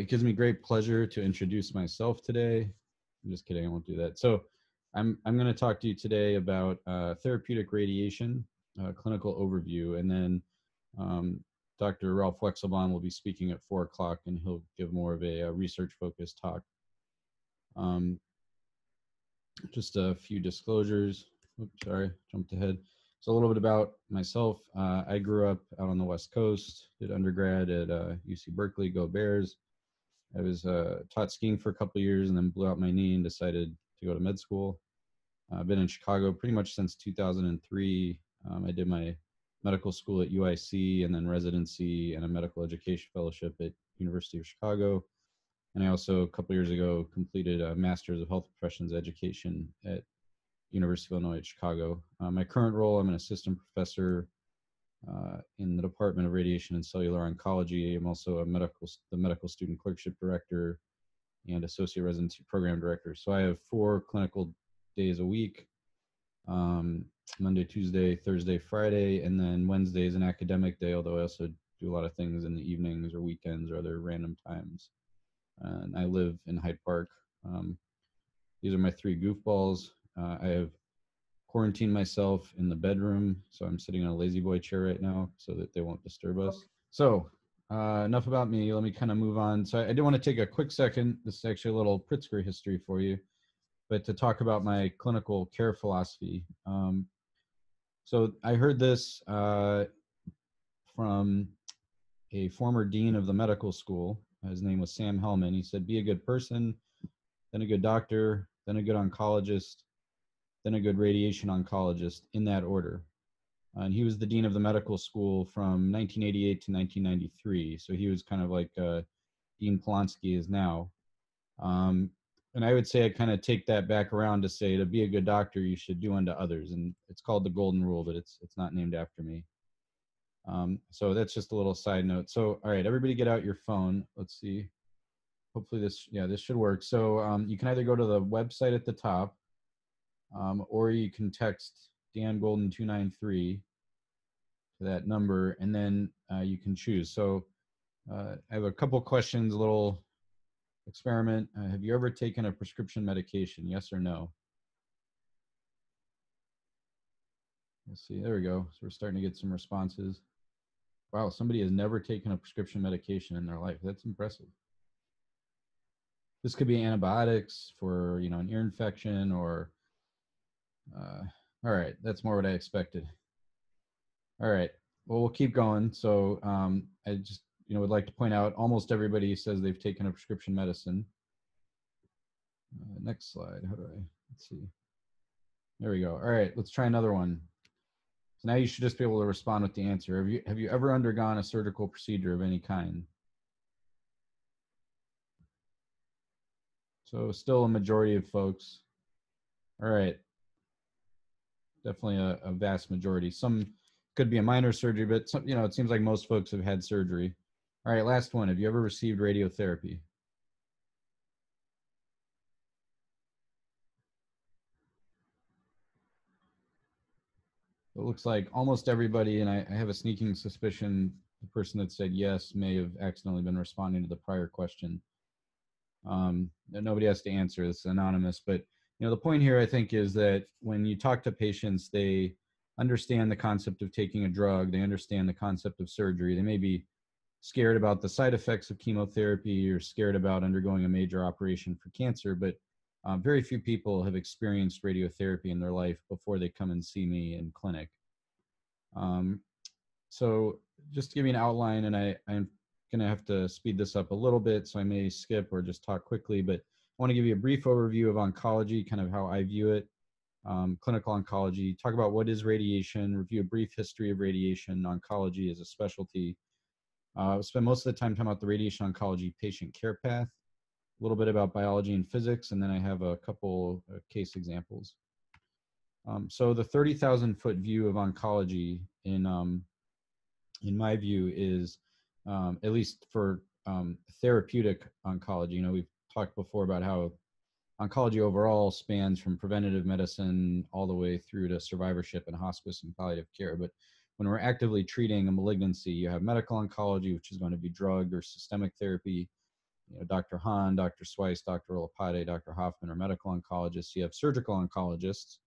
it gives me great pleasure to introduce myself today. I'm just kidding, I won't do that. So, I'm I'm going to talk to you today about uh, therapeutic radiation, uh, clinical overview, and then um, Dr. Ralph Weichselbaum will be speaking at four o'clock, and he'll give more of a, a research-focused talk. Um, just a few disclosures. Oops, sorry, jumped ahead. So a little bit about myself. Uh, I grew up out on the West Coast. Did undergrad at uh, UC Berkeley. Go Bears! I was uh, taught skiing for a couple years and then blew out my knee and decided to go to med school. I've been in Chicago pretty much since 2003. Um, I did my medical school at UIC and then residency and a medical education fellowship at University of Chicago. And I also a couple years ago completed a master's of health professions education at University of Illinois at Chicago. Uh, my current role, I'm an assistant professor uh, in the Department of Radiation and Cellular Oncology. I'm also a medical, the medical student clerkship director and associate residency program director. So I have four clinical days a week um, Monday, Tuesday, Thursday, Friday, and then Wednesday is an academic day, although I also do a lot of things in the evenings or weekends or other random times. and I live in Hyde Park. Um, these are my three goofballs. Uh, I have quarantined myself in the bedroom, so I'm sitting on a La-Z-Boy chair right now so that they won't disturb us. So, uh, enough about me. Let me kind of move on. So, I, I do want to take a quick second. This is actually a little Pritzker history for you, but to talk about my clinical care philosophy. Um, so, I heard this uh, from a former dean of the medical school. His name was Sam Hellman. He said, Be a good person, then a good doctor, then a good oncologist, then a good radiation oncologist in that order. Uh, and he was the dean of the medical school from 1988 to 1993. So he was kind of like uh, Dean Polonsky is now. Um, and I would say I kind of take that back around to say to be a good doctor, you should do unto others. And it's called the golden rule, but it's it's not named after me. Um, so that's just a little side note. So all right, everybody get out your phone. Let's see. Hopefully this yeah this should work. So um, you can either go to the website at the top um, or you can text Dan Golden 293 to that number, and then uh, you can choose. So uh, I have a couple questions, a little experiment. Uh, have you ever taken a prescription medication? Yes or no? Let's see, there we go. So we're starting to get some responses. Wow, somebody has never taken a prescription medication in their life. That's impressive. This could be antibiotics for, you know, an ear infection or uh, all right, that's more what I expected. All right, well, we'll keep going. So um, I just, you know, would like to point out almost everybody says they've taken a prescription medicine. Uh, next slide. How do I? Let's see. There we go. All right, let's try another one. So now you should just be able to respond with the answer. Have you have you ever undergone a surgical procedure of any kind? So still a majority of folks. All right definitely a, a vast majority. Some could be a minor surgery, but some, you know, it seems like most folks have had surgery. All right, last one. Have you ever received radiotherapy? It looks like almost everybody, and I, I have a sneaking suspicion the person that said yes may have accidentally been responding to the prior question. Um, nobody has to answer. It's anonymous, but you know the point here i think is that when you talk to patients they understand the concept of taking a drug they understand the concept of surgery. They may be scared about the side effects of chemotherapy or scared about undergoing a major operation for cancer but uh, very few people have experienced radiotherapy in their life before they come and see me in clinic. Um, so just to give you an outline and I, i'm going to have to speed this up a little bit so i may skip or just talk quickly but want to give you a brief overview of oncology, kind of how I view it, um, clinical oncology, talk about what is radiation, review a brief history of radiation, oncology as a specialty. Uh, spend most of the time talking about the radiation oncology patient care path, a little bit about biology and physics, and then I have a couple uh, case examples. Um, so the 30,000 foot view of oncology in, um, in my view is, um, at least for um, therapeutic oncology, you know, we've talked before about how oncology overall spans from preventative medicine all the way through to survivorship and hospice and palliative care. But when we're actively treating a malignancy, you have medical oncology, which is going to be drug or systemic therapy. you know, Dr. Hahn, Dr. Sweis, Dr. Olopade, Dr. Hoffman are medical oncologists. You have surgical oncologists,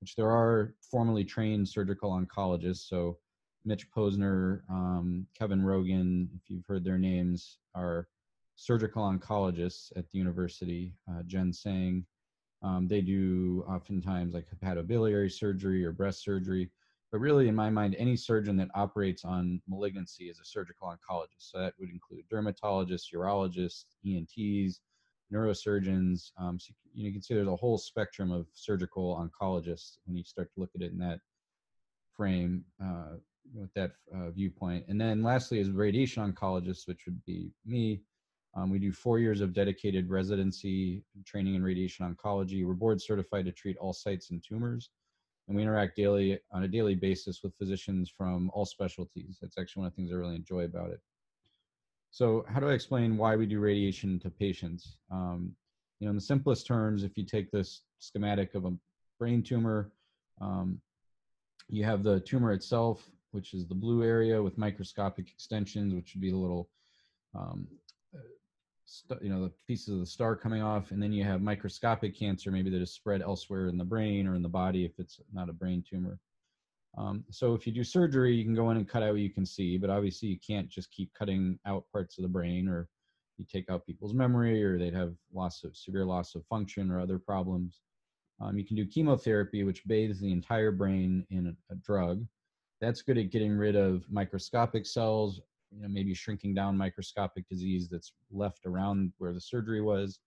which there are formally trained surgical oncologists. So Mitch Posner, um, Kevin Roggin, if you've heard their names, are surgical oncologists at the university. Uh, Jen Tseng, um, they do oftentimes like hepatobiliary surgery or breast surgery. But really, in my mind, any surgeon that operates on malignancy is a surgical oncologist. So that would include dermatologists, urologists, ENTs, neurosurgeons. Um, so you can see there's a whole spectrum of surgical oncologists when you start to look at it in that frame uh, with that uh, viewpoint. And then lastly is radiation oncologists, which would be me. Um, we do four years of dedicated residency training in radiation oncology. We're board certified to treat all sites and tumors and we interact daily on a daily basis with physicians from all specialties. That's actually one of the things I really enjoy about it. So how do I explain why we do radiation to patients? Um, you know, in the simplest terms, if you take this schematic of a brain tumor, um, you have the tumor itself, which is the blue area with microscopic extensions, which would be the little um, you know the pieces of the star coming off and then you have microscopic cancer maybe that is spread elsewhere in the brain or in the body if it's not a brain tumor. Um, so if you do surgery you can go in and cut out what you can see but obviously you can't just keep cutting out parts of the brain or you take out people's memory or they'd have loss of severe loss of function or other problems. Um, you can do chemotherapy which bathes the entire brain in a, a drug. That's good at getting rid of microscopic cells you know maybe shrinking down microscopic disease that's left around where the surgery was.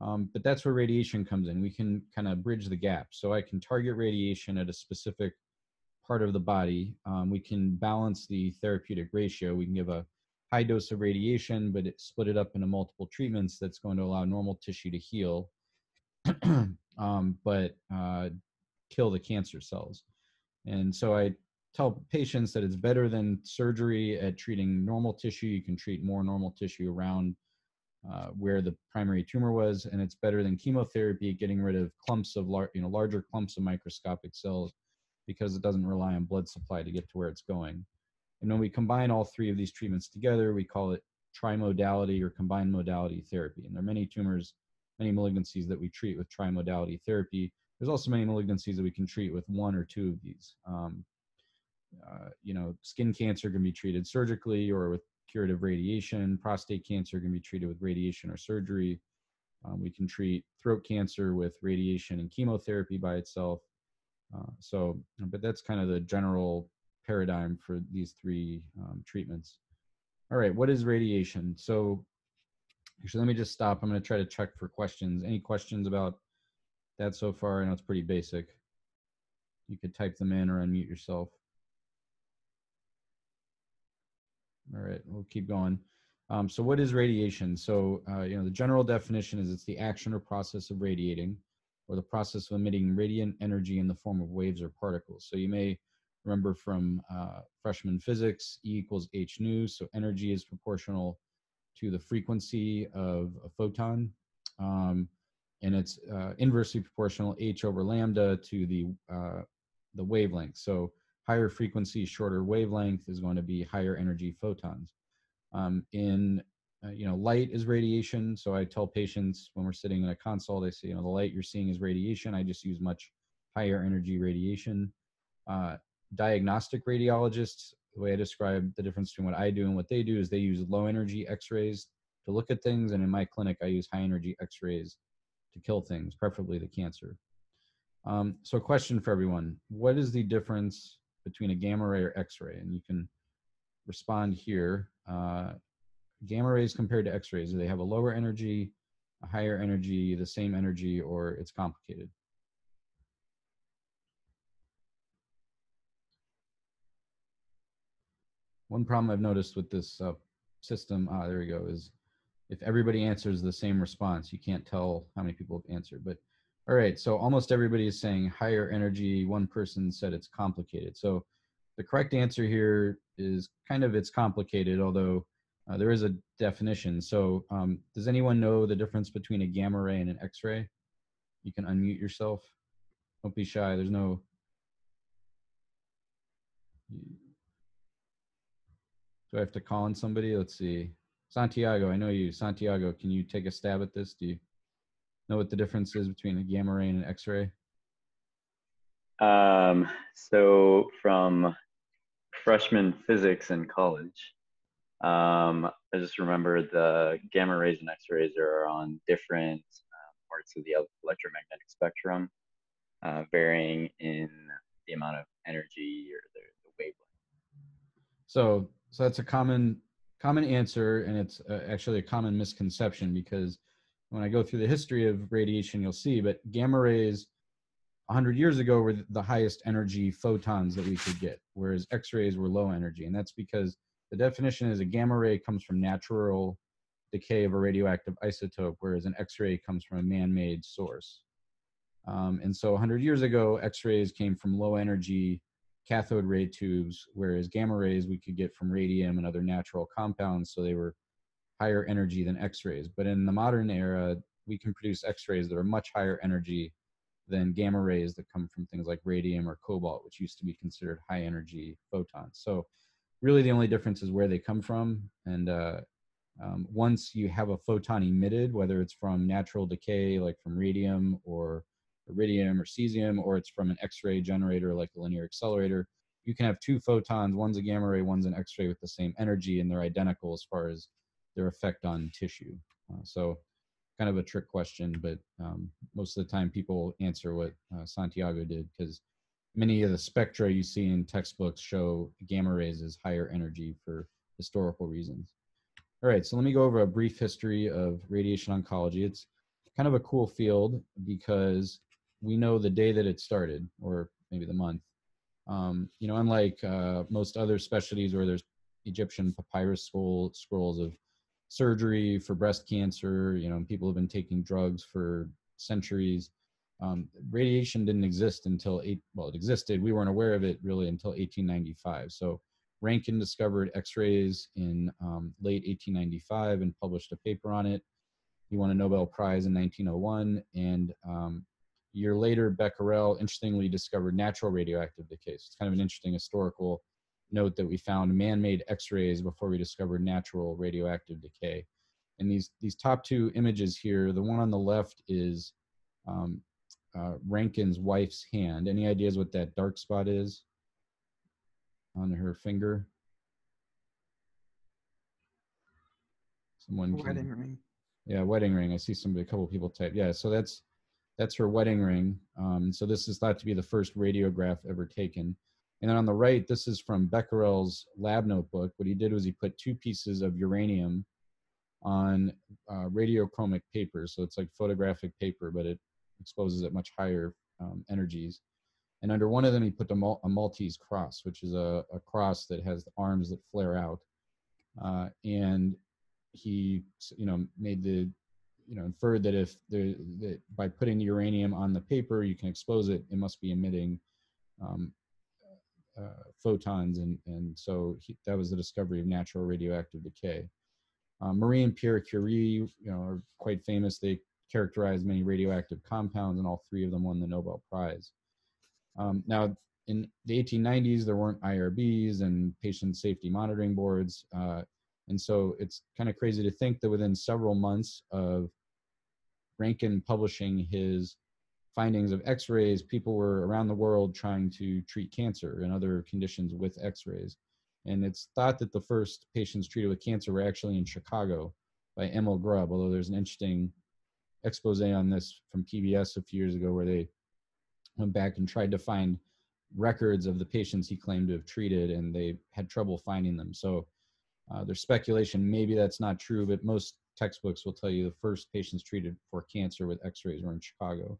Um, but that's where radiation comes in. We can kind of bridge the gap. So i can target radiation at a specific part of the body. Um, we can balance the therapeutic ratio. We can give a high dose of radiation but it split it up into multiple treatments that's going to allow normal tissue to heal. Um, but uh, kill the cancer cells. And so i tell patients that it's better than surgery at treating normal tissue. You can treat more normal tissue around uh, where the primary tumor was, and it's better than chemotherapy at getting rid of clumps of lar- you know larger clumps of microscopic cells because it doesn't rely on blood supply to get to where it's going. And when we combine all three of these treatments together, we call it trimodality or combined modality therapy. And there are many tumors, many malignancies that we treat with trimodality therapy. There's also many malignancies that we can treat with one or two of these. Um, uh, you know, skin cancer can be treated surgically or with curative radiation. Prostate cancer can be treated with radiation or surgery. Um, we can treat throat cancer with radiation and chemotherapy by itself. Uh, so, but that's kind of the general paradigm for these three um, treatments. All right, what is radiation? So, actually, let me just stop. I'm going to try to check for questions. Any questions about that so far? I know it's pretty basic. You could type them in or unmute yourself. All right, we'll keep going. Um, so what is radiation? So, uh, you know, the general definition is it's the action or process of radiating or the process of emitting radiant energy in the form of waves or particles. So you may remember from uh, freshman physics, E equals h nu. So energy is proportional to the frequency of a photon. Um, and it's uh, inversely proportional h over lambda to the, uh, the wavelength. So higher frequency, shorter wavelength is going to be higher energy photons. Um, in, uh, you know, light is radiation. So I tell patients when we're sitting in a console, they say, you know, the light you're seeing is radiation. I just use much higher energy radiation. Uh, diagnostic radiologists, the way I describe the difference between what I do and what they do is they use low energy x-rays to look at things. And in my clinic, I use high energy x-rays to kill things, preferably the cancer. Um, so question for everyone, what is the difference between a gamma ray or X-ray, and you can respond here. Uh, gamma rays compared to X-rays, do they have a lower energy, a higher energy, the same energy, or it's complicated? One problem I've noticed with this uh, system, ah, there we go, is if everybody answers the same response, you can't tell how many people have answered. But all right, so almost everybody is saying higher energy. One person said it's complicated. So the correct answer here is kind of it's complicated, although uh, there is a definition. So um, does anyone know the difference between a gamma ray and an X-ray? You can unmute yourself. Don't be shy. There's no. Do I have to call on somebody? Let's see. Santiago, I know you. Santiago, can you take a stab at this? Do you know what the difference is between a gamma ray and an X-ray? Um, so from freshman physics in college, um, I just remember the gamma rays and X-rays are on different uh, parts of the electromagnetic spectrum, uh, varying in the amount of energy or the, the wavelength. So, so that's a common common answer, and it's uh, actually a common misconception because when I go through the history of radiation, you'll see, but gamma rays 100 years ago were the highest energy photons that we could get, whereas X rays were low energy. And that's because the definition is a gamma ray comes from natural decay of a radioactive isotope, whereas an X ray comes from a man made source. Um, and so 100 years ago, X rays came from low energy cathode ray tubes, whereas gamma rays we could get from radium and other natural compounds, so they were higher energy than X rays. But in the modern era, we can produce X rays that are much higher energy than gamma rays that come from things like radium or cobalt, which used to be considered high energy photons. So, really, the only difference is where they come from. And uh, um, once you have a photon emitted, whether it's from natural decay, like from radium or iridium or cesium, or it's from an X ray generator like a linear accelerator, you can have two photons one's a gamma ray, one's an X ray with the same energy, and they're identical as far as their effect on tissue. Uh, so, kind of a trick question, but um, most of the time people answer what uh, Santiago did because many of the spectra you see in textbooks show gamma rays as higher energy for historical reasons. All right, so let me go over a brief history of radiation oncology. It's kind of a cool field because we know the day that it started, or maybe the month. Um, you know, unlike uh, most other specialties where there's Egyptian papyrus scroll, scrolls of surgery for breast cancer. You know, people have been taking drugs for centuries. Um, radiation didn't exist until eight. Well, it existed. We weren't aware of it really until 1895. So Roentgen discovered X-rays in um, late 1895 and published a paper on it. He won a Nobel Prize in 1901, and um, a year later, Becquerel interestingly discovered natural radioactive decay. So it's kind of an interesting historical note that we found man-made X-rays before we discovered natural radioactive decay. And these these top two images here, the one on the left is um, uh, Roentgen's wife's hand. Any ideas what that dark spot is on her finger? Someone wedding ring. Yeah, wedding ring. I see somebody, a couple people type. Yeah, so that's that's her wedding ring. Um, so this is thought to be the first radiograph ever taken. And then on the right, this is from Becquerel's lab notebook. What he did was he put two pieces of uranium on uh, radiochromic paper. So it's like photographic paper, but it exposes at much higher um, energies. And under one of them, he put a, Mal- a Maltese cross, which is a, a, cross that has arms that flare out. Uh, and he, you know, made the, you know, inferred that if the, that by putting the uranium on the paper, you can expose it, it must be emitting um, photons, and and so he, that was the discovery of natural radioactive decay. Um, Marie and Pierre Curie, you know, are quite famous. They characterized many radioactive compounds, and all three of them won the Nobel Prize. Um, now, in the 1890s, there weren't IRBs and patient safety monitoring boards, uh, and so it's kind of crazy to think that within several months of Roentgen publishing his findings of x-rays people were around the world trying to treat cancer and other conditions with x-rays. And it's thought that the first patients treated with cancer were actually in chicago by Emil Grubbe although there's an interesting expose on this from pbs a few years ago where they went back and tried to find records of the patients he claimed to have treated and they had trouble finding them. So uh, there's speculation. Maybe that's not true but most textbooks will tell you the first patients treated for cancer with x-rays were in chicago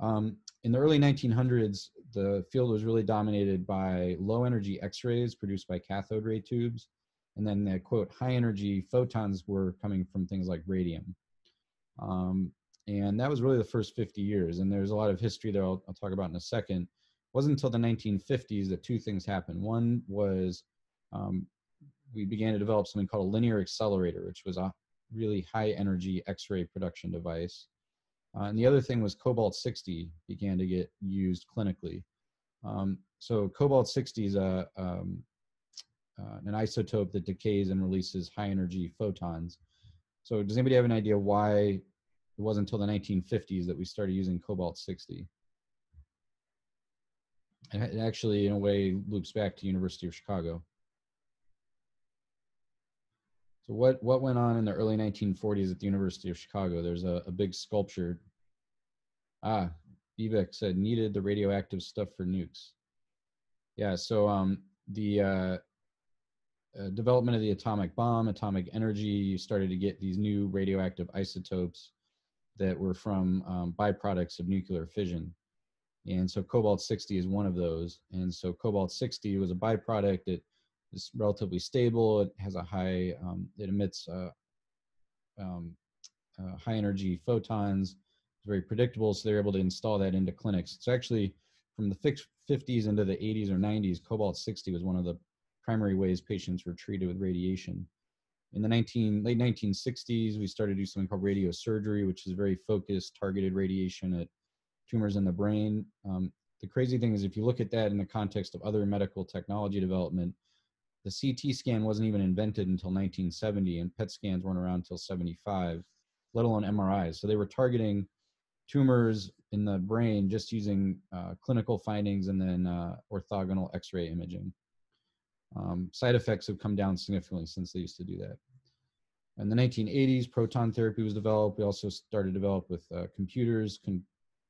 um, in the early 1900s, the field was really dominated by low energy X rays produced by cathode ray tubes. And then the quote, high energy photons were coming from things like radium. Um, and that was really the first 50 years. And there's a lot of history that I'll, I'll talk about in a second. It wasn't until the 1950s that two things happened. One was um, we began to develop something called a linear accelerator, which was a really high energy X ray production device. Uh, and the other thing was cobalt 60 began to get used clinically. Um, so cobalt 60 is a um, uh, an isotope that decays and releases high energy photons. So does anybody have an idea why it wasn't until the 1950s that we started using cobalt 60? It actually, in a way, loops back to University of Chicago. So what, what went on in the early 1940s at the University of Chicago? There's a, a big sculpture. Ah, Vivek said needed the radioactive stuff for nukes. Yeah, so um, the uh, uh, development of the atomic bomb, atomic energy, you started to get these new radioactive isotopes that were from um, byproducts of nuclear fission. And so cobalt 60 is one of those. And so cobalt 60 was a byproduct. It is relatively stable. It has a high, um, it emits uh, um, uh, high energy photons. It's very predictable. So they're able to install that into clinics. So actually from the 50s into the 80s or 90s, cobalt 60 was one of the primary ways patients were treated with radiation. In the 19, late 1960s, we started to do something called radiosurgery, which is very focused, targeted radiation at tumors in the brain. Um, the crazy thing is, if you look at that in the context of other medical technology development, the CT scan wasn't even invented until 1970, and PET scans weren't around until 75, let alone MRIs. So they were targeting tumors in the brain just using uh, clinical findings and then uh, orthogonal X-ray imaging. Um, side effects have come down significantly since they used to do that. In the 1980s, proton therapy was developed. We also started to develop with uh, computers con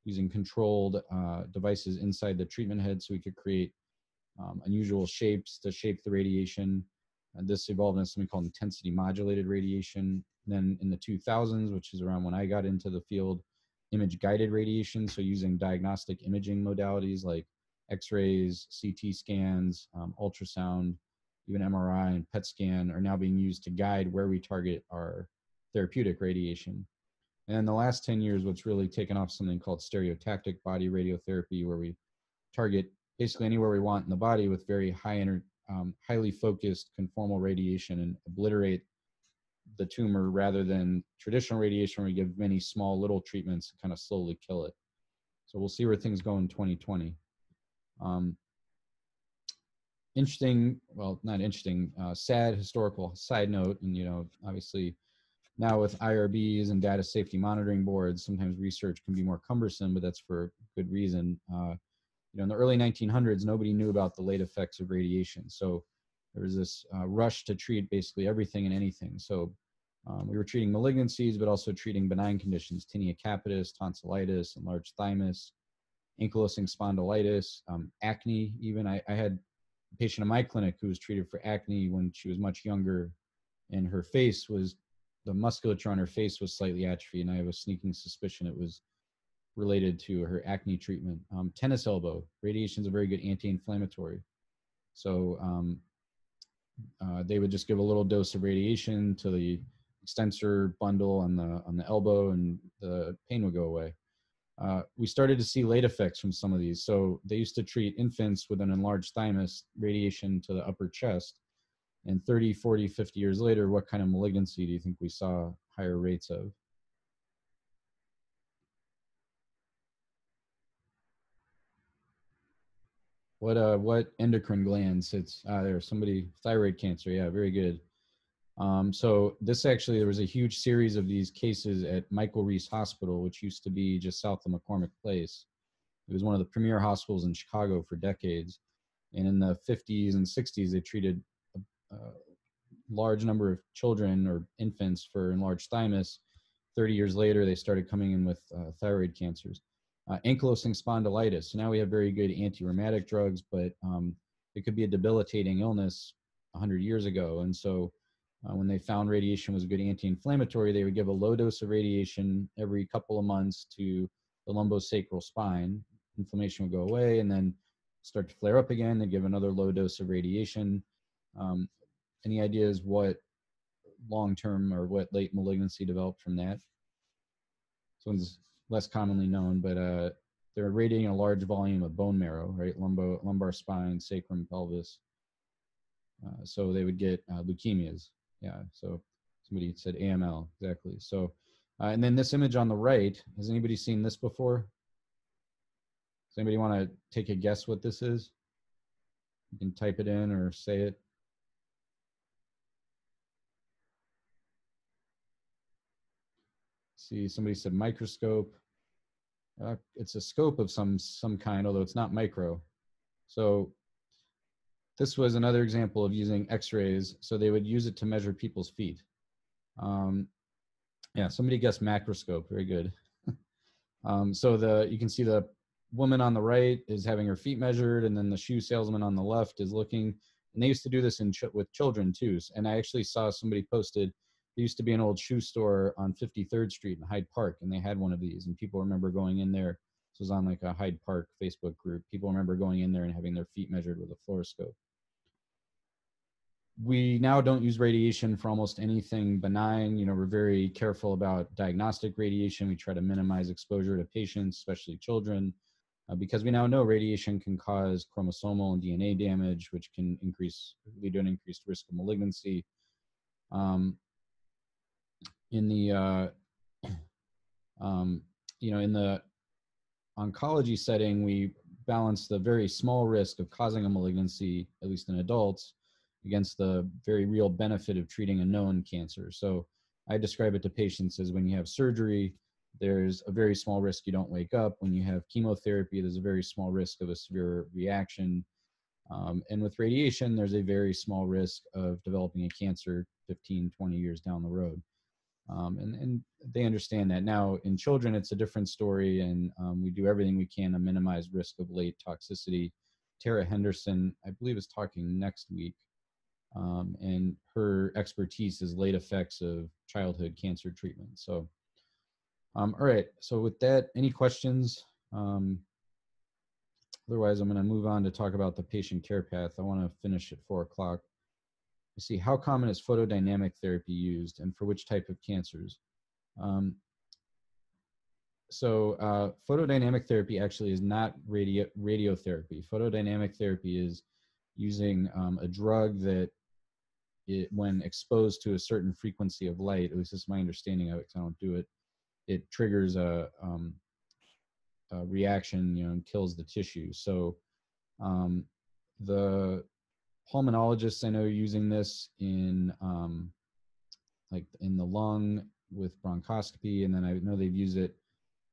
using controlled uh, devices inside the treatment head so we could create um, unusual shapes to shape the radiation. And this evolved into something called intensity modulated radiation. Then in the 2000s, which is around when I got into the field, image guided radiation. So using diagnostic imaging modalities like X-rays, CT scans, um, ultrasound, even MRI and PET scan are now being used to guide where we target our therapeutic radiation. And in the last 10 years, what's really taken off something called stereotactic body radiotherapy, where we target basically anywhere we want in the body with very high energy, um, highly focused conformal radiation and obliterate the tumor rather than traditional radiation where we give many small little treatments to kind of slowly kill it. So we'll see where things go in 2020. Um, interesting, well, not interesting, uh, sad historical side note, and you know, obviously now with IRBs and data safety monitoring boards, sometimes research can be more cumbersome, but that's for good reason. Uh, you know, in the early 1900s, nobody knew about the late effects of radiation. So there was this uh, rush to treat basically everything and anything. So um, we were treating malignancies, but also treating benign conditions, tinea capitis, tonsillitis, enlarged thymus, ankylosing spondylitis, um, acne. Even I, I, had a patient in my clinic who was treated for acne when she was much younger, and her face was the musculature on her face was slightly atrophy, and I have a sneaking suspicion it was related to her acne treatment. Um, tennis elbow radiation is a very good anti-inflammatory, so um, uh, they would just give a little dose of radiation to the extensor bundle on the on the elbow, and the pain would go away uh, we started to see late effects from some of these. So they used to treat infants with an enlarged thymus, radiation to the upper chest. And 30, 40, 50 years later, what kind of malignancy do you think we saw higher rates of? What uh what endocrine glands? It's uh there somebody thyroid cancer. Yeah, very good. Um, so this actually, there was a huge series of these cases at Michael Reese Hospital, which used to be just south of McCormick Place. It was one of the premier hospitals in Chicago for decades. And in the 50s and 60s, they treated a, a large number of children or infants for enlarged thymus. 30 years later, they started coming in with uh, thyroid cancers. Uh, ankylosing spondylitis. So now we have very good anti-rheumatic drugs, but um, it could be a debilitating illness 100 years ago. And so uh, when they found radiation was a good anti-inflammatory, they would give a low dose of radiation every couple of months to the lumbosacral spine. Inflammation would go away and then start to flare up again. They give another low dose of radiation. Um, any ideas what long-term or what late malignancy developed from that? This one's less commonly known, but uh, they're radiating a large volume of bone marrow, right? Lumbo, lumbar spine, sacrum, pelvis. Uh, so they would get uh, leukemias. Yeah so somebody said aml exactly. So uh, and then this image on the right has anybody seen this before? Does anybody want to take a guess what this is? You can type it in or say it see, somebody said microscope. Uh, it's a scope of some some kind, although it's not micro. So this was another example of using X-rays. So they would use it to measure people's feet. Um, yeah, somebody guessed macroscope. Very good. um, so the you can see the woman on the right is having her feet measured, and then the shoe salesman on the left is looking. And they used to do this in ch- with children too. And I actually saw somebody posted. There used to be an old shoe store on 53rd Street in Hyde Park, and they had one of these. And people remember going in there. This was on like a Hyde Park Facebook group. People remember going in there and having their feet measured with a fluoroscope we now don't use radiation for almost anything benign. You know, we're very careful about diagnostic radiation. We try to minimize exposure to patients, especially children, uh, because we now know radiation can cause chromosomal and DNA damage, which can increase lead to an increased risk of malignancy. Um, in the uh, um, you know in the oncology setting, we balance the very small risk of causing a malignancy, at least in adults, against the very real benefit of treating a known cancer. So I describe it to patients as when you have surgery, there's a very small risk you don't wake up. When you have chemotherapy, there's a very small risk of a severe reaction. Um, and with radiation, there's a very small risk of developing a cancer 15, 20 years down the road. Um, and, and they understand that. Now, in children, it's a different story, and um, we do everything we can to minimize risk of late toxicity. Tara Henderson, I believe, is talking next week um, and her expertise is late effects of childhood cancer treatment. So, um, all right. So with that, any questions? Um, otherwise, I'm going to move on to talk about the patient care path. I want to finish at four o'clock. You see, how common is photodynamic therapy used, and for which type of cancers? Um, so uh, photodynamic therapy actually is not radio radiotherapy. Photodynamic therapy is using um, a drug that it, when exposed to a certain frequency of light, at least this is my understanding of it, because I don't do it, it triggers a, um, a, reaction, you know, and kills the tissue. So um, the pulmonologists I know are using this in um, like in the lung with bronchoscopy, and then I know they've used it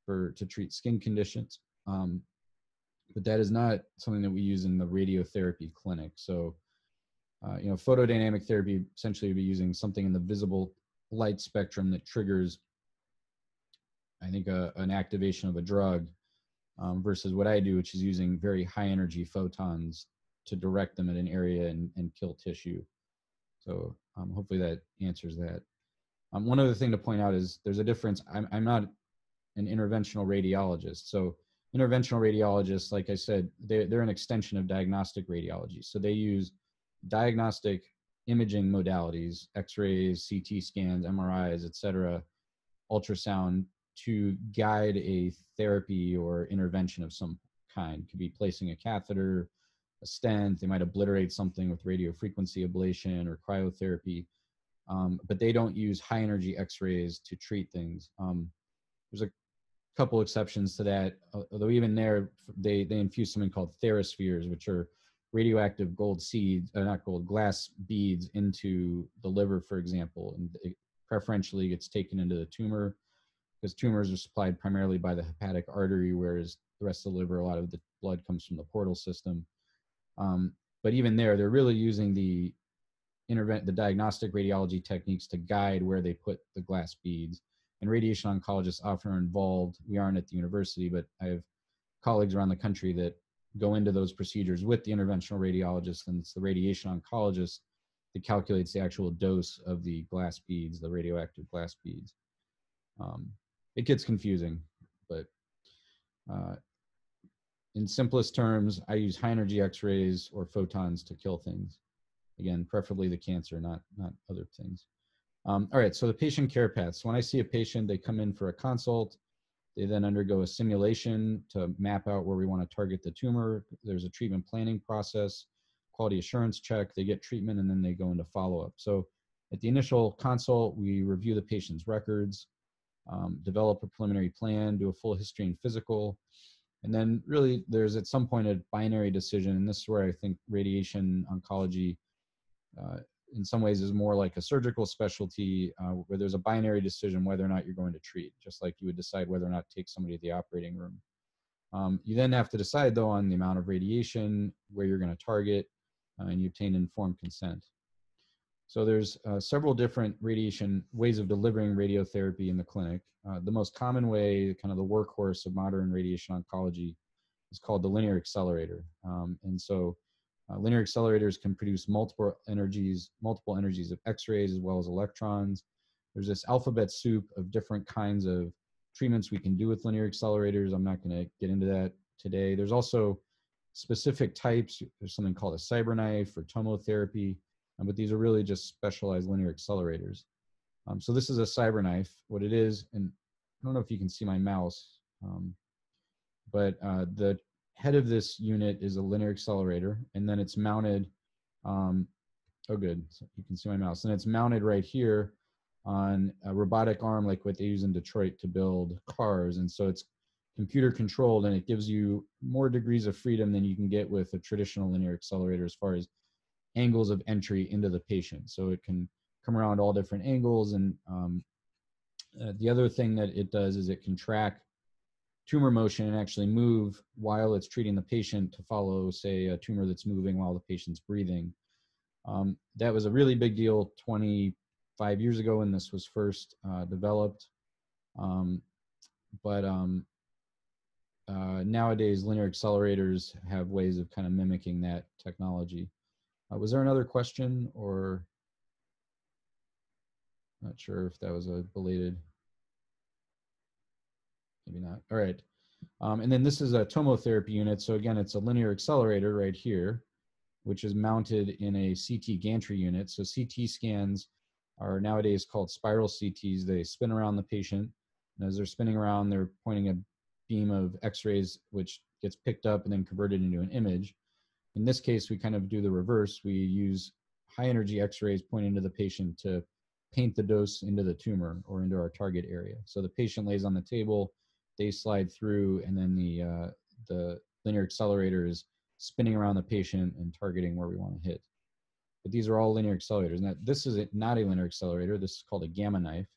for to treat skin conditions. Um, but that is not something that we use in the radiotherapy clinic. So uh, you know, photodynamic therapy essentially would be using something in the visible light spectrum that triggers, I think, a, an activation of a drug um, versus what I do, which is using very high energy photons to direct them at an area and, and kill tissue. So um, hopefully that answers that. Um, one other thing to point out is there's a difference. I'm, I'm not an interventional radiologist. So interventional radiologists, like I said, they, they're an extension of diagnostic radiology. So they use diagnostic imaging modalities, x-rays, CT scans, MRIs, et cetera, ultrasound to guide a therapy or intervention of some kind. It could be placing a catheter, a stent, they might obliterate something with radio frequency ablation or cryotherapy, um, but they don't use high energy x-rays to treat things. Um, there's a couple exceptions to that, although even there, they, they infuse something called theraspheres, which are radioactive gold seeds, uh, not gold, glass beads into the liver, for example, and it preferentially gets taken into the tumor because tumors are supplied primarily by the hepatic artery, whereas the rest of the liver, a lot of the blood comes from the portal system. Um, but even there, they're really using the intervent the diagnostic radiology techniques to guide where they put the glass beads. And radiation oncologists often are involved. We aren't at the university, but I have colleagues around the country that go into those procedures with the interventional radiologist and it's the radiation oncologist that calculates the actual dose of the glass beads, the radioactive glass beads. Um, it gets confusing, but uh, in simplest terms, I use high energy X-rays or photons to kill things. Again, preferably the cancer, not not other things. Um, all right, so the patient care paths. When I see a patient, they come in for a consult. They then undergo a simulation to map out where we want to target the tumor. There's a treatment planning process, quality assurance check. They get treatment and then they go into follow up. So at the initial consult, we review the patient's records, um, develop a preliminary plan, do a full history and physical. And then really there's at some point a binary decision. And this is where I think radiation oncology uh, in some ways is more like a surgical specialty uh, where there's a binary decision whether or not you're going to treat, just like you would decide whether or not to take somebody to the operating room. Um, you then have to decide though on the amount of radiation, where you're going to target, uh, and you obtain informed consent. So there's uh, several different radiation ways of delivering radiotherapy in the clinic. Uh, the most common way, kind of the workhorse of modern radiation oncology, is called the linear accelerator. Um, and so uh, linear accelerators can produce multiple energies, multiple energies of X-rays as well as electrons. There's this alphabet soup of different kinds of treatments we can do with linear accelerators. I'm not going to get into that today. There's also specific types. There's something called a CyberKnife or tomotherapy, um, but these are really just specialized linear accelerators. Um, so this is a CyberKnife. What it is, and I don't know if you can see my mouse, um, but uh, the head of this unit is a linear accelerator, and then it's mounted. Um, oh, good. So you can see my mouse, and it's mounted right here on a robotic arm, like what they use in Detroit to build cars, and so it's computer controlled, and it gives you more degrees of freedom than you can get with a traditional linear accelerator as far as angles of entry into the patient. So it can come around all different angles, and um, uh, the other thing that it does is it can track tumor motion and actually move while it's treating the patient to follow, say, a tumor that's moving while the patient's breathing. Um, that was a really big deal 25 years ago when this was first uh, developed. Um, but um, uh, nowadays, linear accelerators have ways of kind of mimicking that technology. Uh, was there another question or? Not sure if that was a belated maybe not. All right. Um, and then this is a tomotherapy unit. So again, it's a linear accelerator right here, which is mounted in a CT gantry unit. So CT scans are nowadays called spiral CTs. They spin around the patient. And as they're spinning around, they're pointing a beam of x-rays, which gets picked up and then converted into an image. In this case, we kind of do the reverse. We use high energy x-rays pointing to the patient to paint the dose into the tumor or into our target area. So the patient lays on the table, they slide through, and then the uh, the linear accelerator is spinning around the patient and targeting where we want to hit. But these are all linear accelerators. Now, this is not a linear accelerator. This is called a gamma knife.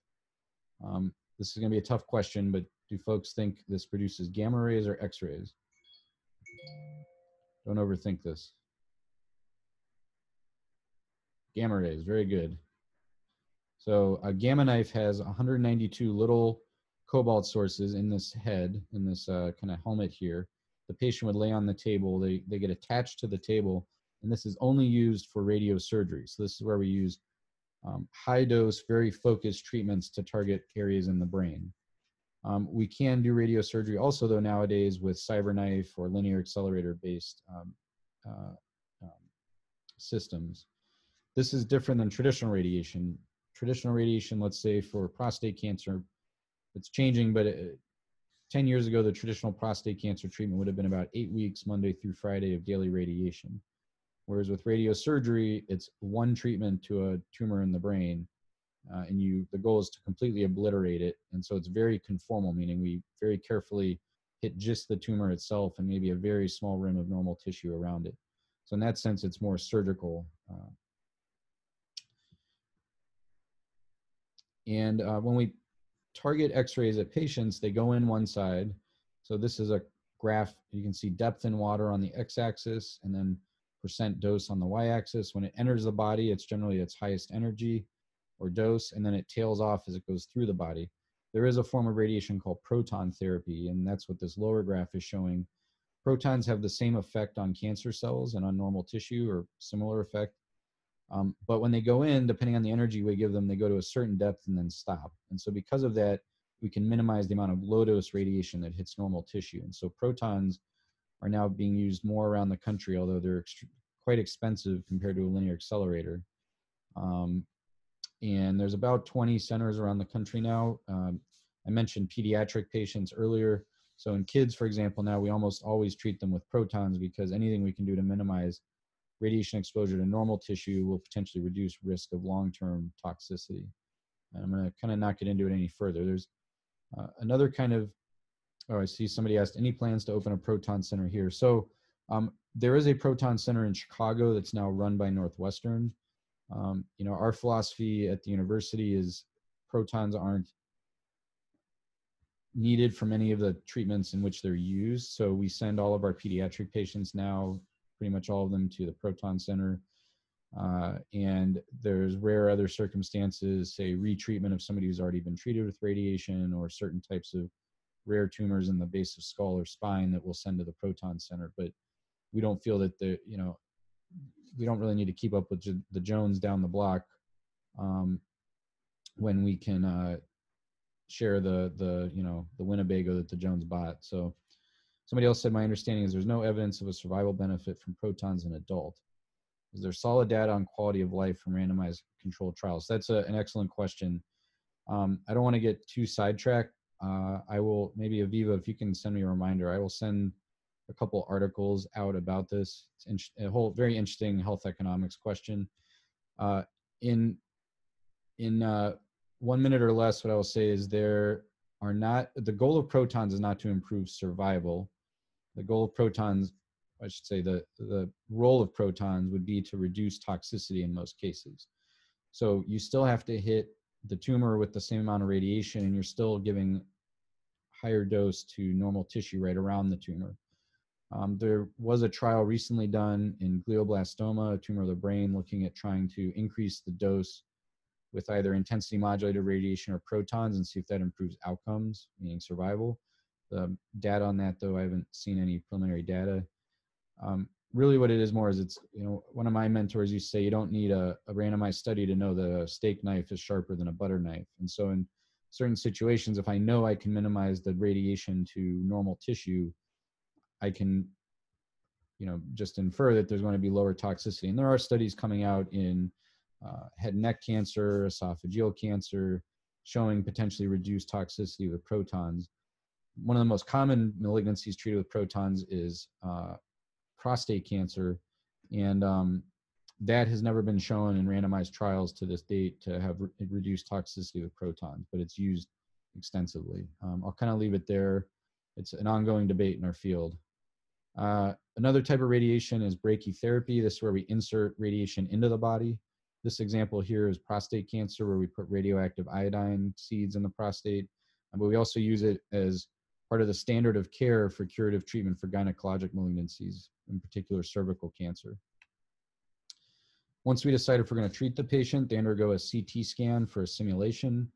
Um, this is going to be a tough question, but do folks think this produces gamma rays or X rays? Don't overthink this. Gamma rays, very good. So a gamma knife has 192 little cobalt sources in this head, in this uh, kind of helmet here. The patient would lay on the table, they, they get attached to the table, and this is only used for radiosurgery. So this is where we use um, high dose, very focused treatments to target areas in the brain. Um, we can do radiosurgery also though nowadays with CyberKnife or linear accelerator based um, uh, um, systems. This is different than traditional radiation. Traditional radiation, let's say for prostate cancer, it's changing, but it, 10 years ago, the traditional prostate cancer treatment would have been about eight weeks, Monday through Friday, of daily radiation. Whereas with radiosurgery, it's one treatment to a tumor in the brain, uh, and you the goal is to completely obliterate it. And so it's very conformal, meaning we very carefully hit just the tumor itself and maybe a very small rim of normal tissue around it. So in that sense, it's more surgical. Uh, and uh, when we target x-rays at patients, they go in one side. So this is a graph. You can see depth in water on the x-axis and then percent dose on the y-axis. When it enters the body, it's generally its highest energy or dose, and then it tails off as it goes through the body. There is a form of radiation called proton therapy, and that's what this lower graph is showing. Protons have the same effect on cancer cells and on normal tissue or similar effect. Um, but when they go in, depending on the energy we give them, they go to a certain depth and then stop. And so because of that, we can minimize the amount of low dose radiation that hits normal tissue. And so protons are now being used more around the country, although they're ext- quite expensive compared to a linear accelerator. Um, and there's about 20 centers around the country now. Um, I mentioned pediatric patients earlier. So in kids, for example, now we almost always treat them with protons because anything we can do to minimize radiation exposure to normal tissue will potentially reduce risk of long-term toxicity. And I'm going to kind of not get into it any further. There's uh, another kind of, oh, I see somebody asked, any plans to open a proton center here? So um, there is a proton center in Chicago that's now run by Northwestern. Um, you know, our philosophy at the university is protons aren't needed from any of the treatments in which they're used. So we send all of our pediatric patients now, pretty much all of them, to the Proton Center. Uh, and there's rare other circumstances, say retreatment of somebody who's already been treated with radiation or certain types of rare tumors in the base of skull or spine that we'll send to the Proton Center. But we don't feel that the, you know, we don't really need to keep up with the Jones down the block um, when we can uh, share the the you know the Winnebago that the Jones bought. So somebody else said my understanding is there's no evidence of a survival benefit from protons in adult. Is there solid data on quality of life from randomized controlled trials? That's a, an excellent question. Um, I don't want to get too sidetracked. Uh, I will maybe Aviva, if you can send me a reminder, I will send a couple articles out about this. It's a whole very interesting health economics question. Uh, in in uh, one minute or less, what I will say is there are not, the goal of protons is not to improve survival. The goal of protons, I should say, the, the role of protons would be to reduce toxicity in most cases. So you still have to hit the tumor with the same amount of radiation and you're still giving higher dose to normal tissue right around the tumor. Um, there was a trial recently done in glioblastoma, a tumor of the brain, looking at trying to increase the dose with either intensity modulated radiation or protons and see if that improves outcomes, meaning survival. The data on that, though, I haven't seen any preliminary data. Um, really, what it is more is it's, you know, one of my mentors used to say you don't need a, a randomized study to know that a steak knife is sharper than a butter knife. And so, in certain situations, if I know I can minimize the radiation to normal tissue, I can, you know, just infer that there's going to be lower toxicity. And there are studies coming out in uh, head and neck cancer, esophageal cancer, showing potentially reduced toxicity with protons. One of the most common malignancies treated with protons is uh, prostate cancer, and um, that has never been shown in randomized trials to this date to have re- reduced toxicity with protons, but it's used extensively. Um, I'll kind of leave it there. It's an ongoing debate in our field. Uh, another type of radiation is brachytherapy. This is where we insert radiation into the body. This example here is prostate cancer where we put radioactive iodine seeds in the prostate, but we also use it as part of the standard of care for curative treatment for gynecologic malignancies, in particular cervical cancer. Once we decide if we're going to treat the patient, they undergo a CT scan for a simulation.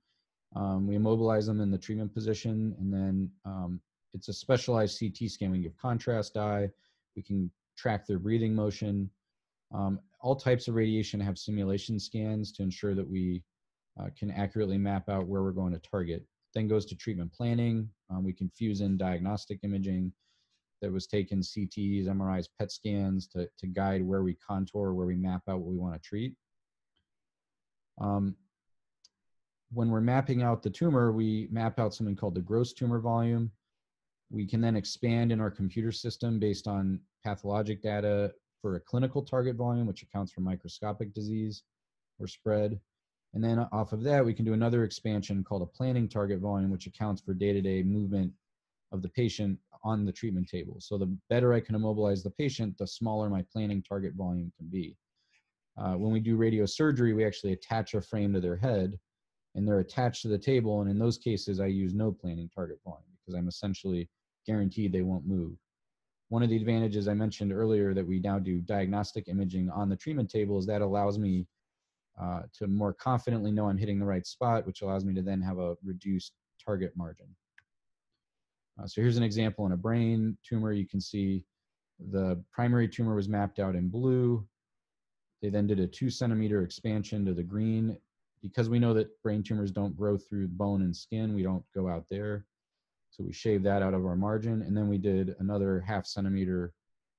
Um, we immobilize them in the treatment position, and then um, it's a specialized CT scan. We give contrast dye. We can track their breathing motion. Um, all types of radiation have simulation scans to ensure that we uh, can accurately map out where we're going to target. Then goes to treatment planning. Um, we can fuse in diagnostic imaging that was taken CTs, MRIs, PET scans to, to guide where we contour, where we map out what we want to treat. Um, when we're mapping out the tumor, we map out something called the gross tumor volume. We can then expand in our computer system based on pathologic data for a clinical target volume, which accounts for microscopic disease or spread. And then off of that, we can do another expansion called a planning target volume, which accounts for day-to-day movement of the patient on the treatment table. So the better I can immobilize the patient, the smaller my planning target volume can be. Uh, when we do radiosurgery, we actually attach a frame to their head and they're attached to the table. And in those cases, I use no planning target volume because I'm essentially guaranteed they won't move. One of the advantages I mentioned earlier that we now do diagnostic imaging on the treatment table is that allows me uh, to more confidently know I'm hitting the right spot, which allows me to then have a reduced target margin. Uh, so here's an example in a brain tumor. You can see the primary tumor was mapped out in blue. They then did a two centimeter expansion to the green. Because we know that brain tumors don't grow through bone and skin, we don't go out there. So we shaved that out of our margin. And then we did another half centimeter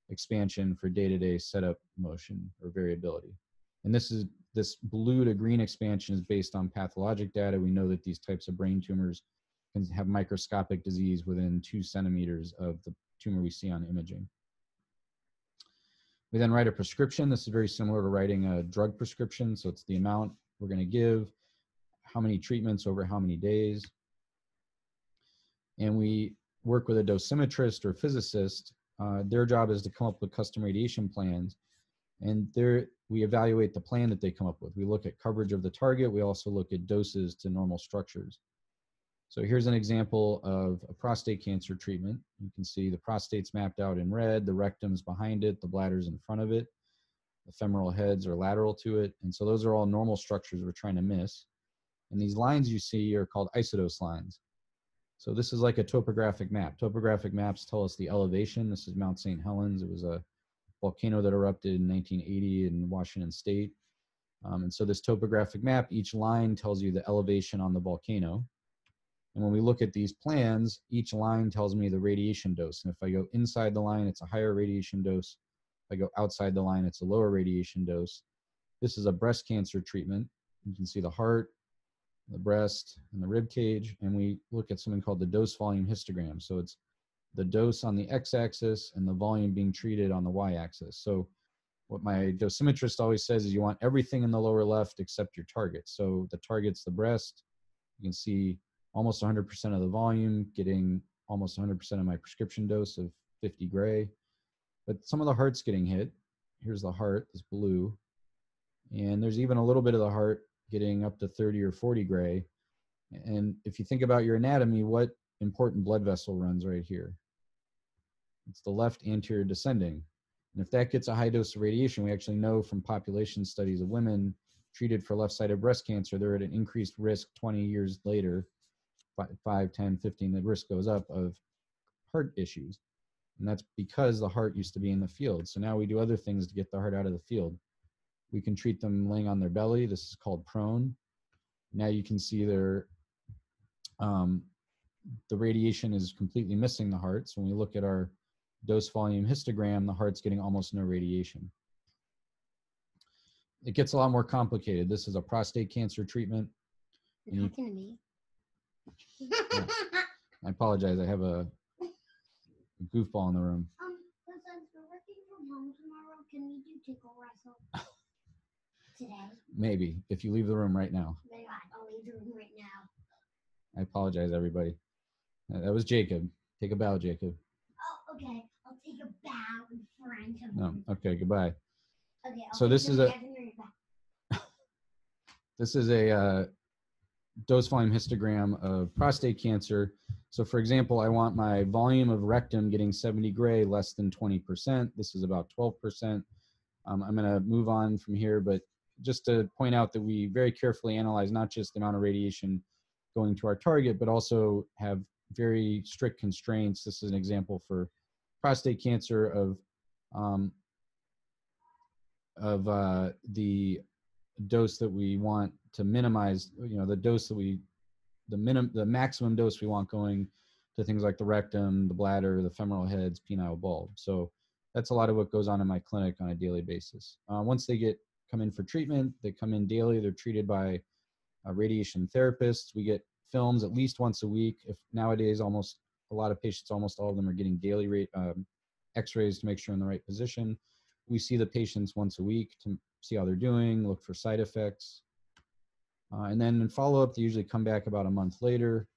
expansion for day-to-day setup motion or variability. And this is this blue to green expansion is based on pathologic data. We know that these types of brain tumors can have microscopic disease within two centimeters of the tumor we see on imaging. We then write a prescription. This is very similar to writing a drug prescription. So it's the amount we're going to give, how many treatments over how many days and we work with a dosimetrist or physicist. Uh, their job is to come up with custom radiation plans. And there we evaluate the plan that they come up with. We look at coverage of the target. We also look at doses to normal structures. So here's an example of a prostate cancer treatment. You can see the prostate's mapped out in red, the rectum's behind it, the bladder's in front of it, the femoral heads are lateral to it. And so those are all normal structures we're trying to miss. And these lines you see are called isodose lines. So this is like a topographic map. Topographic maps tell us the elevation. This is Mount St. Helens. It was a volcano that erupted in 1980 in Washington State. Um, and so this topographic map, each line tells you the elevation on the volcano. And when we look at these plans, each line tells me the radiation dose. And if I go inside the line, it's a higher radiation dose. If I go outside the line, it's a lower radiation dose. This is a breast cancer treatment. You can see the heart, the breast, and the rib cage. And we look at something called the dose volume histogram. So it's the dose on the x-axis and the volume being treated on the y-axis. So what my dosimetrist always says is you want everything in the lower left except your target. So the target's the breast. You can see almost 100% of the volume, getting almost 100% of my prescription dose of 50 gray. But some of the heart's getting hit. Here's the heart, this blue. And there's even a little bit of the heart getting up to 30 or 40 gray. And if you think about your anatomy, what important blood vessel runs right here? It's the left anterior descending. And if that gets a high dose of radiation, we actually know from population studies of women treated for left-sided breast cancer, they're at an increased risk 20 years later 5, 10, 15, the risk goes up of heart issues. And that's because the heart used to be in the field. So now we do other things to get the heart out of the field. We can treat them laying on their belly. This is called prone. Now you can see their um, the radiation is completely missing the heart. So when we look at our dose volume histogram, the heart's getting almost no radiation. It gets a lot more complicated. This is a prostate cancer treatment. You're talking to me. I apologize. I have a, a goofball in the room. Um, since we're working from home tomorrow, can we do tickle wrestle today? Maybe if you leave the room right now. Maybe I'll leave the room right now. I apologize, everybody. Uh, That was Jacob. Take a bow, Jacob. Oh, okay. I'll take a bow in front of No, okay, goodbye. Okay. I'll So this is a- back and read back. This is a uh, dose volume histogram of prostate cancer. So, for example, I want my volume of rectum getting 70 gray less than 20%. This is about 12%. Um, I'm going to move on from here, but just to point out that we very carefully analyze not just the amount of radiation going to our target, but also have very strict constraints. This is an example for prostate cancer of um, of uh, the dose that we want to minimize. You know, the dose that we the minimum the maximum dose we want going to things like the rectum, the bladder, the femoral heads, penile bulb. So that's a lot of what goes on in my clinic on a daily basis. Uh, once they get come in for treatment, they come in daily. They're treated by radiation therapists. We get films at least once a week. If nowadays almost a lot of patients, almost all of them are getting daily rate, um, X-rays to make sure in the right position. We see the patients once a week to see how they're doing, look for side effects, uh, and then in follow up, they usually come back about a month later,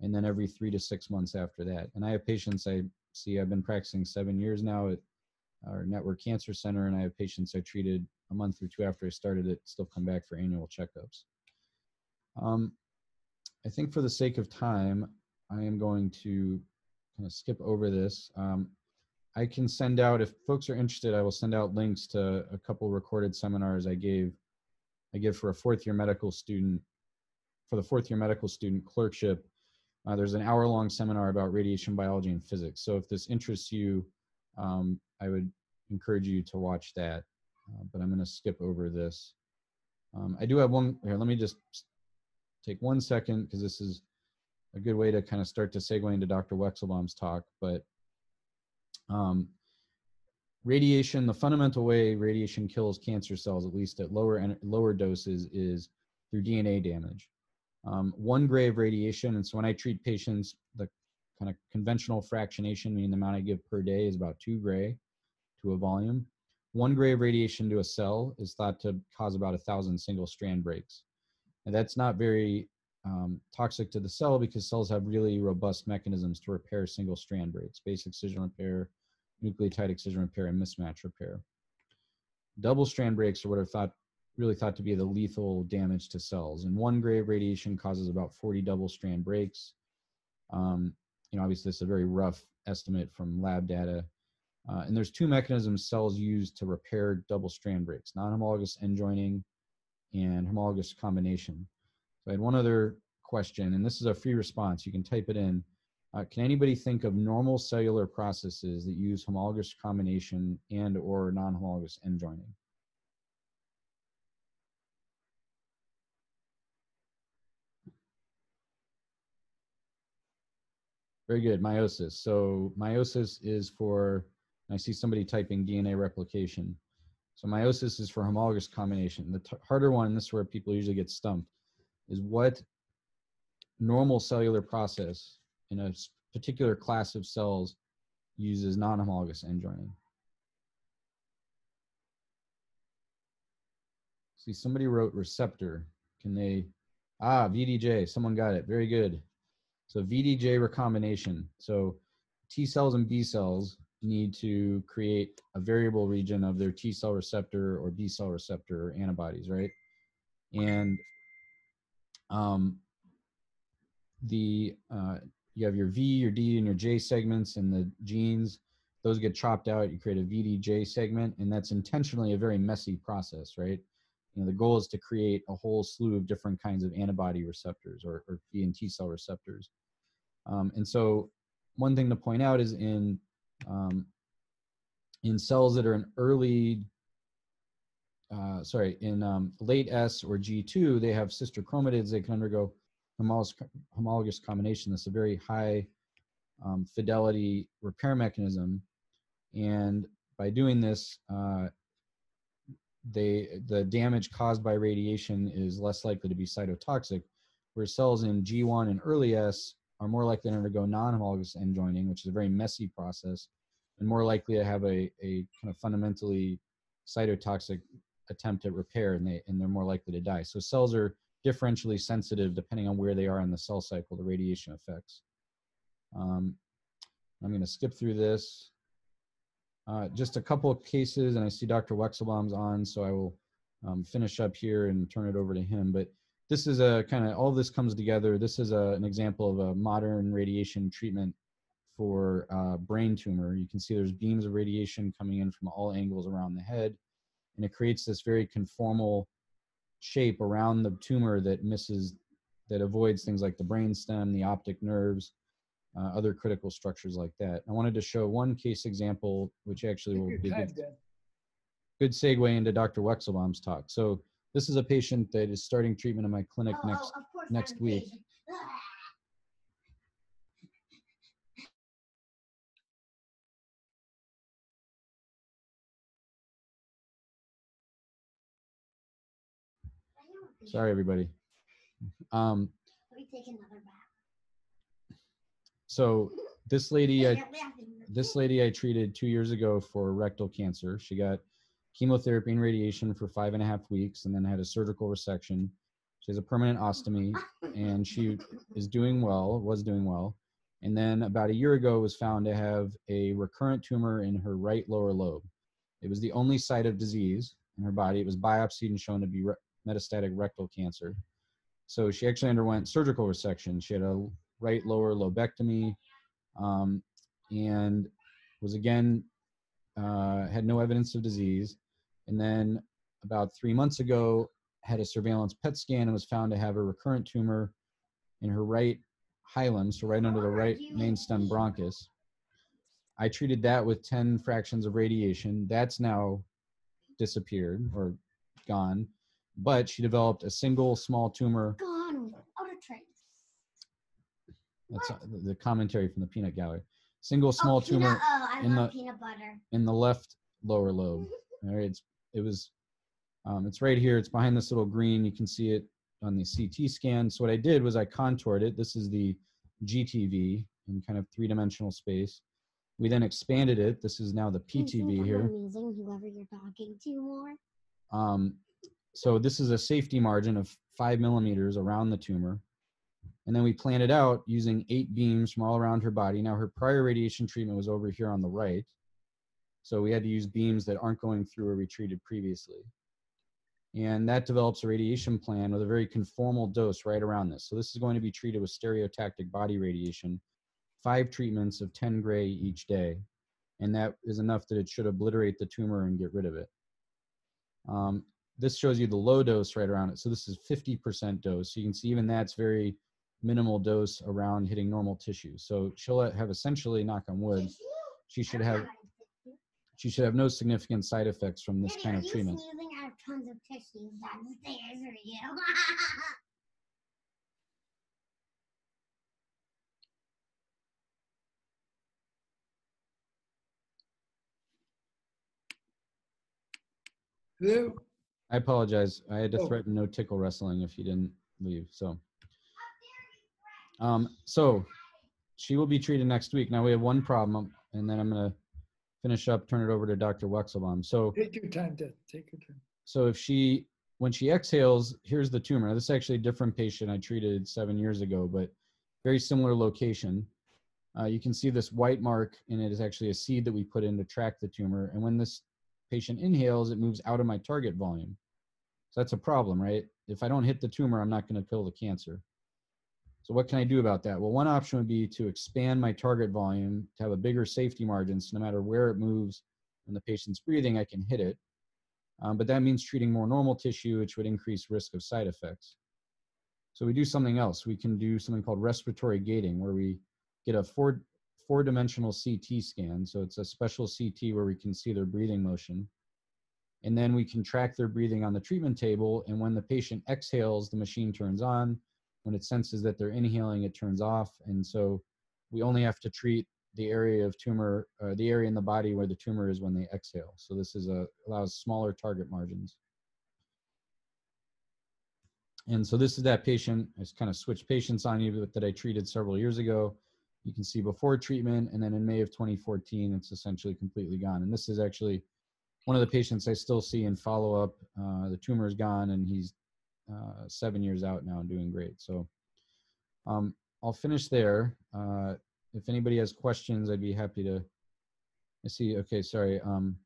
and then every three to six months after that. And I have patients I see. I've been practicing seven years now at our network cancer center, and I have patients I treated a month or two after I started it still come back for annual checkups. Um, I think for the sake of time, I am going to kind of skip over this. Um, I can send out, if folks are interested, I will send out links to a couple recorded seminars I gave. I give for a fourth year medical student, for the fourth year medical student clerkship. Uh, there's an hour long seminar about radiation biology and physics. So if this interests you, um, I would encourage you to watch that. Uh, but I'm going to skip over this. Um, I do have one here. Let me just take one second because this is a good way to kind of start to segue into Dr. Weichselbaum's talk. But um, radiation, the fundamental way radiation kills cancer cells, at least at lower en- lower doses, is through DNA damage. Um, one gray of radiation, and so when I treat patients, the kind of conventional fractionation, meaning the amount I give per day, is about two gray to a volume. One gray of radiation to a cell is thought to cause about a thousand single strand breaks. And that's not very um, toxic to the cell because cells have really robust mechanisms to repair single strand breaks, base excision repair, nucleotide excision repair, and mismatch repair. double strand breaks are what are thought really thought to be the lethal damage to cells. And one gray of radiation causes about 40 double strand breaks. Um, you know, obviously, it's a very rough estimate from lab data. Uh, and there's two mechanisms cells use to repair double strand breaks, non-homologous end joining and homologous combination. So I had one other question, and this is a free response. You can type it in. Uh, can anybody think of normal cellular processes that use homologous combination and or non-homologous end joining? Very good, meiosis. So meiosis is for, I see somebody typing DNA replication. So meiosis is for homologous combination. The harder one, this is where people usually get stumped, is what normal cellular process in a particular class of cells uses non-homologous end joining. See, somebody wrote receptor. Can they, ah, VDJ, someone got it. Very good. So VDJ recombination. So T cells and B cells need to create a variable region of their T cell receptor or B cell receptor or antibodies, right? And um, the uh, you have your V, your D, and your J segments and the genes. Those get chopped out. You create a VDJ segment, and that's intentionally a very messy process, right? You know, the goal is to create a whole slew of different kinds of antibody receptors or, or B and T cell receptors. Um, and so one thing to point out is in um, in cells that are in early, uh, sorry, in um, late S or G2, they have sister chromatids. They can undergo homologous, homologous combination. That's a very high um, fidelity repair mechanism. And by doing this, uh, they the damage caused by radiation is less likely to be cytotoxic, where cells in G1 and early S are more likely to undergo non-homologous end joining, which is a very messy process, and more likely to have a, a kind of fundamentally cytotoxic attempt at repair, and they and they're more likely to die. So cells are differentially sensitive depending on where they are in the cell cycle to radiation effects. Um, I'm going to skip through this. Uh, just a couple of cases, and I see Dr. Weichselbaum's on, so I will um, finish up here and turn it over to him. But this is a kind of all this comes together. This is a, an example of a modern radiation treatment for uh, brain tumor. You can see there's beams of radiation coming in from all angles around the head, and it creates this very conformal shape around the tumor that misses, that avoids things like the brain stem, the optic nerves, uh, other critical structures like that. I wanted to show one case example, which actually will be good, good segue into Dr. Weichselbaum's talk. So this is a patient that is starting treatment in my clinic Oh, next oh, next I'm week. patient. I am a patient. Sorry, everybody. Um, Let me take another bath. so this lady, I, Take a bath in your- this lady I treated two years ago for rectal cancer. She got chemotherapy and radiation for five and a half weeks, and then had a surgical resection. She has a permanent ostomy, and she is doing well. Was doing well, and then about a year ago was found to have a recurrent tumor in her right lower lobe. It was the only site of disease in her body. It was biopsied and shown to be re- metastatic rectal cancer. So she actually underwent surgical resection. She had a right lower lobectomy, um, and was again uh, had no evidence of disease. And then about three months ago, had a surveillance PET scan and was found to have a recurrent tumor in her right hilum, so right under the right main stem bronchus. I treated that with 10 fractions of radiation. That's now disappeared or gone, but she developed a single small tumor. Gone without a trace. That's uh, the commentary from the peanut gallery. Single small oh, tumor oh, in the- peanut butter. in the left lower lobe. All right, it's it was um, it's right here. It's behind this little green. You can see it on the CT scan. So what I did was I contoured it. This is the GTV in kind of three-dimensional space. We then expanded it. This is now the Do you think PTV here. Amazing, whoever you're talking to more. Um, so this is a safety margin of five millimeters around the tumor. And then we planned it out using eight beams from all around her body. Now her prior radiation treatment was over here on the right. So we had to use beams that aren't going through or retreated previously. And that develops a radiation plan with a very conformal dose right around this. So this is going to be treated with stereotactic body radiation, five treatments of 10 gray each day. And that is enough that it should obliterate the tumor and get rid of it. Um, this shows you the low dose right around it. So this is 50% dose. So you can see even that's very minimal dose around hitting normal tissue. So she'll have essentially, knock on wood, she should have she should have no significant side effects from this Daddy, kind are of you treatment. sneezing out tons of tissues downstairs, are you? Hello? I apologize. I had to Oh. threaten no tickle wrestling if you didn't leave. So, um, so she will be treated next week. Now we have one problem, and then I'm gonna finish up, turn it over to Dr. Weichselbaum. So, Take your time, Dad. Take your time. so if she when she exhales, here's the tumor. Now, this is actually a different patient I treated seven years ago, but very similar location. Uh, you can see this white mark, and it is actually a seed that we put in to track the tumor. And when this patient inhales, it moves out of my target volume. So that's a problem, right? If I don't hit the tumor, I'm not going to kill the cancer. So what can I do about that? Well, one option would be to expand my target volume to have a bigger safety margin. So no matter where it moves when the patient's breathing, I can hit it. Um, but that means treating more normal tissue, which would increase risk of side effects. So we do something else. We can do something called respiratory gating, where we get a four four dimensional CT scan. So it's a special CT where we can see their breathing motion. And then we can track their breathing on the treatment table. And when the patient exhales, the machine turns on. When it senses that they're inhaling, it turns off. And so we only have to treat the area of tumor, uh, the area in the body where the tumor is when they exhale. So this is a allows smaller target margins. And so this is that patient. I just kind of switched patients on you that I treated several years ago. You can see before treatment, and then in May of 2014, it's essentially completely gone. And this is actually one of the patients I still see in follow up. Uh, the tumor is gone, and he's uh, seven years out now and doing great. So um, I'll finish there. Uh, if anybody has questions, I'd be happy to. I see. Okay, sorry. Um,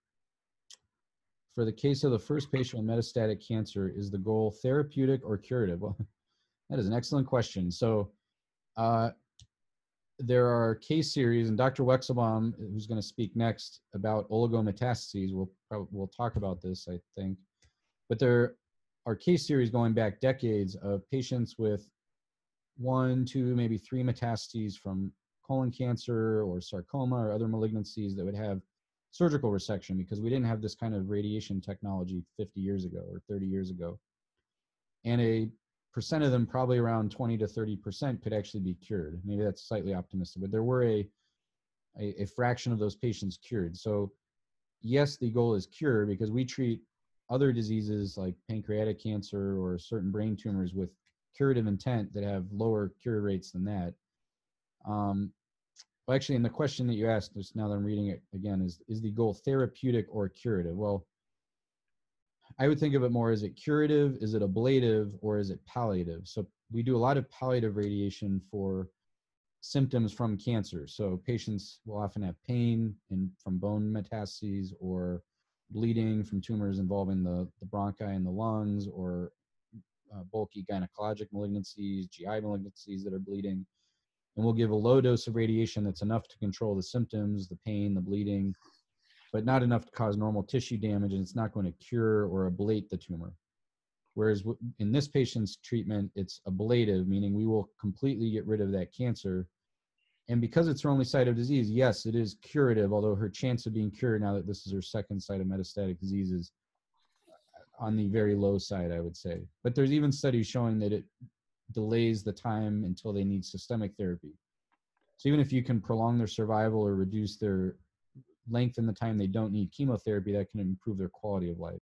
for the case of the first patient with metastatic cancer, is the goal therapeutic or curative? Well, that is an excellent question. So, uh, there are case series, and Dr. Weichselbaum, who's going to speak next about oligometastases, will will talk about this, I think. But there are case series going back decades of patients with one, two, maybe three metastases from colon cancer or sarcoma or other malignancies that would have surgical resection because we didn't have this kind of radiation technology 50 years ago or 30 years ago. And a percent of them, probably around 20 to 30 percent, could actually be cured. Maybe that's slightly optimistic, but there were a, a, a fraction of those patients cured. So, yes, the goal is cure because we treat other diseases like pancreatic cancer or certain brain tumors with curative intent that have lower cure rates than that. Um, well, actually, in the question that you asked, just now that I'm reading it again, is is the goal therapeutic or curative? Well, I would think of it more as it curative, is it ablative, or is it palliative? So we do a lot of palliative radiation for symptoms from cancer. So patients will often have pain in, from bone metastases or bleeding from tumors involving the, the bronchi and the lungs or uh, bulky gynecologic malignancies, GI malignancies that are bleeding. And we'll give a low dose of radiation that's enough to control the symptoms, the pain, the bleeding, but not enough to cause normal tissue damage, and it's not going to cure or ablate the tumor. Whereas in this patient's treatment, it's ablative, meaning we will completely get rid of that cancer. And because it's her only site of disease, yes, it is curative, although her chance of being cured now that this is her second site of metastatic disease is uh, on the very low side, I would say. But there's even studies showing that it delays the time until they need systemic therapy. So even if you can prolong their survival or reduce their lengthen the time they don't need chemotherapy, that can improve their quality of life.